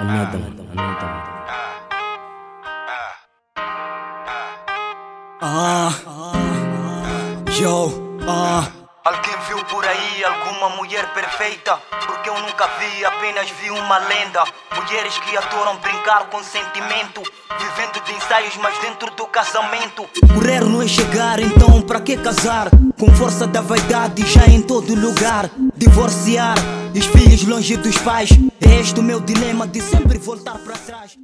another, another. ああ、よ、ああ。Alguém viu por aí alguma mulher perfeita? Porque eu nunca vi, apenas vi uma lenda. Mulheres que adoram brincar com sentimento, vivendo de ensaios, mas dentro do casamento. Correr não é chegar, então pra que casar? Com força da vaidade já em todo lugar. Divorciar, os filhos longe dos pais. É este o meu dilema de sempre voltar pra trás.